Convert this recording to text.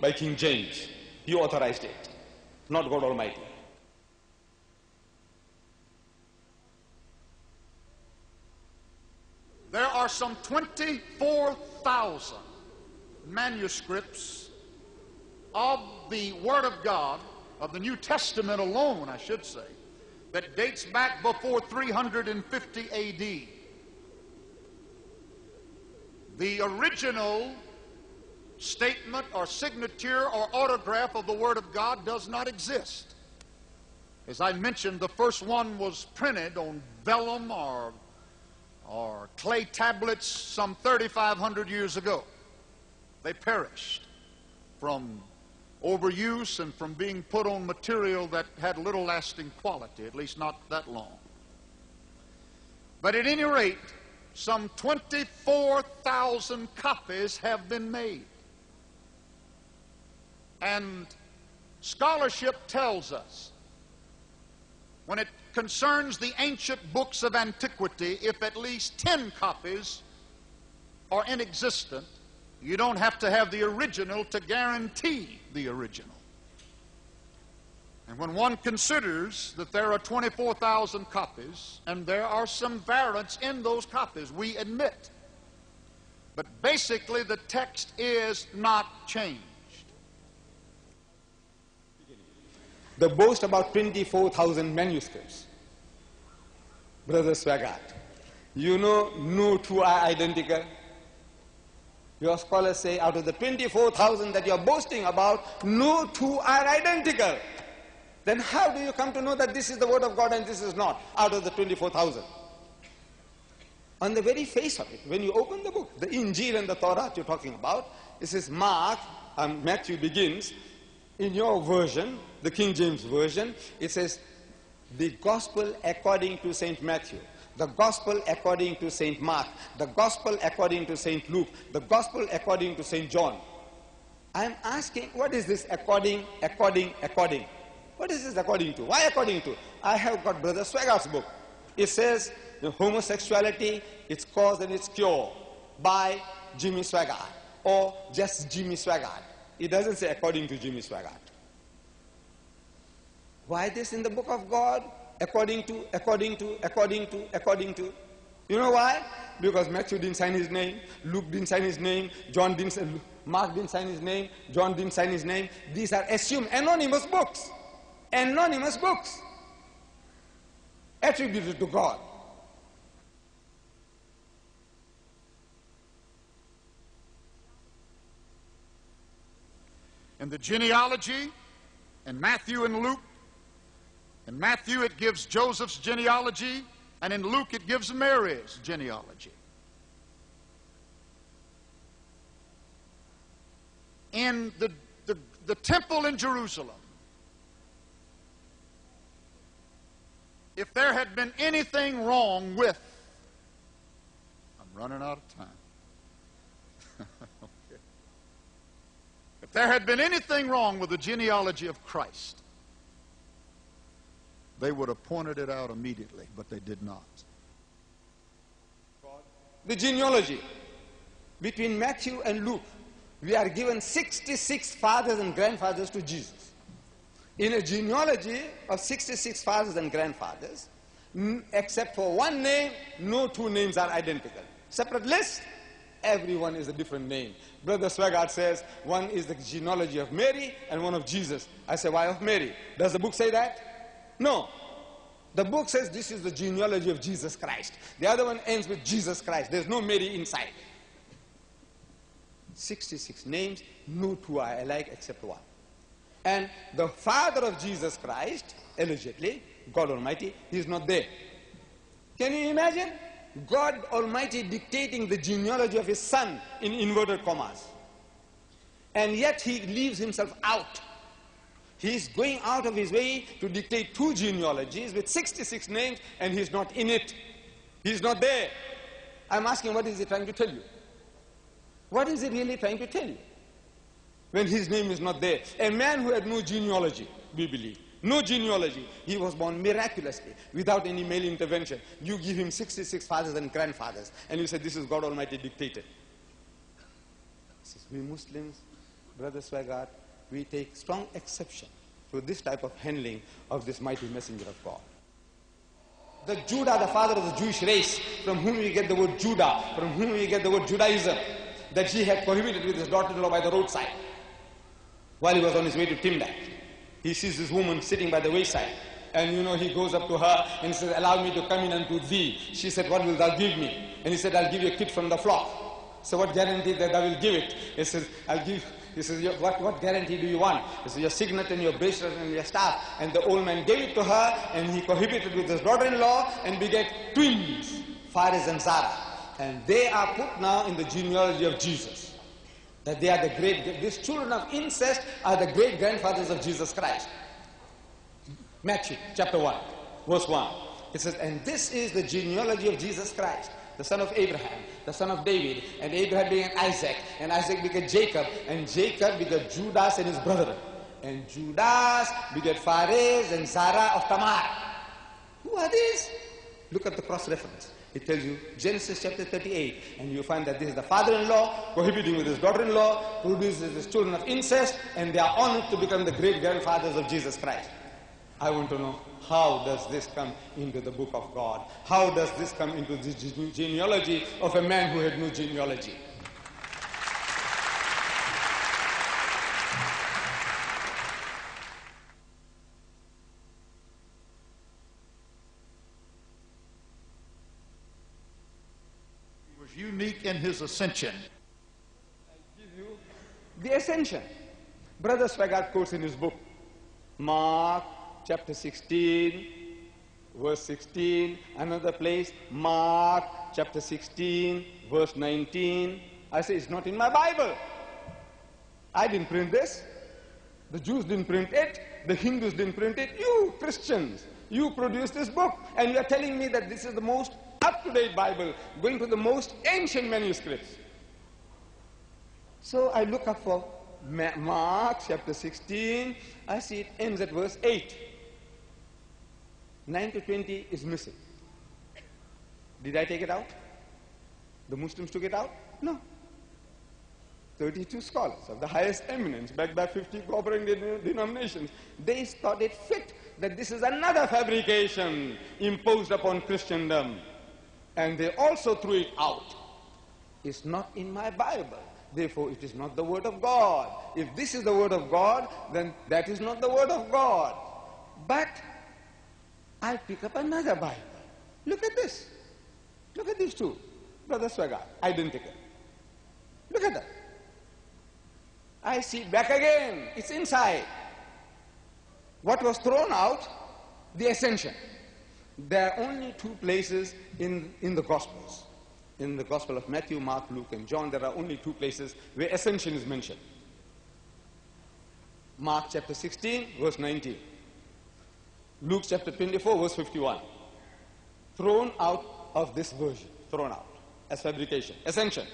by King James. He authorized it, not God Almighty. There are some 24,000 manuscripts of the Word of God, of the New Testament alone, I should say, that dates back before 350 AD. The original statement or signature or autograph of the Word of God does not exist. As I mentioned, the first one was printed on vellum or or clay tablets some 3,500 years ago. They perished from overuse and from being put on material that had little lasting quality, at least not that long. But at any rate, some 24,000 copies have been made. And scholarship tells us when it concerns the ancient books of antiquity, if at least 10 copies are in existence, you don't have to have the original to guarantee the original. And when one considers that there are 24,000 copies, and there are some variants in those copies, we admit. But basically, the text is not changed. They boast about 24,000 manuscripts. Brother Swaggart, you know no two are identical. Your scholars say out of the 24,000 that you're boasting about, no two are identical. Then how do you come to know that this is the word of God and this is not out of the 24,000? On the very face of it, when you open the book, the Injil and the Torah you're talking about, it says Mark, um, Matthew begins, in your version, the King James Version, it says, the gospel according to St. Matthew, the gospel according to St. Mark, the gospel according to St. Luke, the gospel according to St. John. I'm asking, what is this according, according, according? What is this according to? Why according to? I have got Brother Swaggart's book. It says homosexuality, its cause and its cure by Jimmy Swaggart or just Jimmy Swaggart. It doesn't say according to Jimmy Swaggart. Why this in the book of God? According to, according to, according to, according to. You know why? Because Matthew didn't sign his name, Luke didn't sign his name, John didn't sign, Mark didn't sign his name, John didn't sign his name. These are assumed anonymous books. Anonymous books. Attributed to God. In the genealogy, in Matthew and Luke, in Matthew it gives Joseph's genealogy, and in Luke it gives Mary's genealogy. In the, the, the temple in Jerusalem, if there had been anything wrong with, I'm running out of time. If there had been anything wrong with the genealogy of Christ, they would have pointed it out immediately, but they did not. The genealogy between Matthew and Luke, we are given 66 fathers and grandfathers to Jesus. In a genealogy of 66 fathers and grandfathers, except for one name, no two names are identical. Separate list, everyone is a different name. Brother Swaggart says one is the genealogy of Mary and one of Jesus. I say, why of Mary? Does the book say that? No. The book says this is the genealogy of Jesus Christ. The other one ends with Jesus Christ. There's no Mary inside. 66 names, no two are alike except one. And the father of Jesus Christ, allegedly, God Almighty, he is not there. Can you imagine? God Almighty dictating the genealogy of his son in inverted commas. And yet he leaves himself out. He's going out of his way to dictate two genealogies with 66 names and he's not in it. He's not there. I'm asking, what is he trying to tell you? What is he really trying to tell you? When his name is not there. A man who had no genealogy, we believe. No genealogy. He was born miraculously, without any male intervention. You give him 66 fathers and grandfathers, and you say, this is God Almighty dictated. Says, we Muslims, Brother Swaggart, we take strong exception to this type of handling of this mighty messenger of God. The Judah, the father of the Jewish race, from whom we get the word Judah, from whom we get the word Judaism, that he had prohibited with his daughter-in-law by the roadside while he was on his way to Timnah. He sees this woman sitting by the wayside. And you know, he goes up to her and says, Allow me to come in unto thee. She said, What will thou give me? And he said, I'll give you a kid from the flock. So what guarantee that I will give it? He says, I'll give he says, what, what guarantee do you want? He says, your signet and your bracelet and your staff. And the old man gave it to her and he cohabited with his daughter-in-law and begat twins, Phares and Zara. And they are put now in the genealogy of Jesus. That they are the great, these children of incest are the great grandfathers of Jesus Christ. Matthew chapter 1, verse 1. It says, and this is the genealogy of Jesus Christ the son of Abraham, the son of David, and Abraham began Isaac, and Isaac begat Jacob, and Jacob begat Judas and his brethren, and Judas begat Phares and Zara of Tamar. Who are these? Look at the cross reference. It tells you Genesis chapter 38, and you find that this is the father-in-law cohabiting with his daughter-in-law, produces his children of incest, and they are honored to become the great grandfathers of Jesus Christ. I want to know how does this come into the book of God? How does this come into the genealogy of a man who had no genealogy? Unique in his ascension. I give you the ascension. Brother Swaggart quotes in his book, Mark chapter 16, verse 16. Another place, Mark chapter 16, verse 19. I say, it's not in my Bible. I didn't print this. The Jews didn't print it. The Hindus didn't print it. You Christians, you produced this book. And you are telling me that this is the most up-to-date Bible, going to the most ancient manuscripts. So I look up for Mark chapter 16. I see it ends at verse 8. 9 to 20 is missing. Did I take it out? The Muslims took it out? No. 32 scholars of the highest eminence, backed by 50 cooperating denominations, they thought it fit that this is another fabrication imposed upon Christendom. And they also threw it out. It's not in my Bible. Therefore, it is not the Word of God. If this is the Word of God, then that is not the Word of God. But I pick up another Bible. Look at this. Look at these two. Brother Swaggart, identical. Look at that. I see back again. It's inside. What was thrown out? The ascension. There are only two places in, in the Gospels. In the Gospel of Matthew, Mark, Luke, and John, there are only two places where ascension is mentioned. Mark chapter 16, verse 19. Luke chapter 24, verse 51. Thrown out of this version. Thrown out as fabrication. Ascension.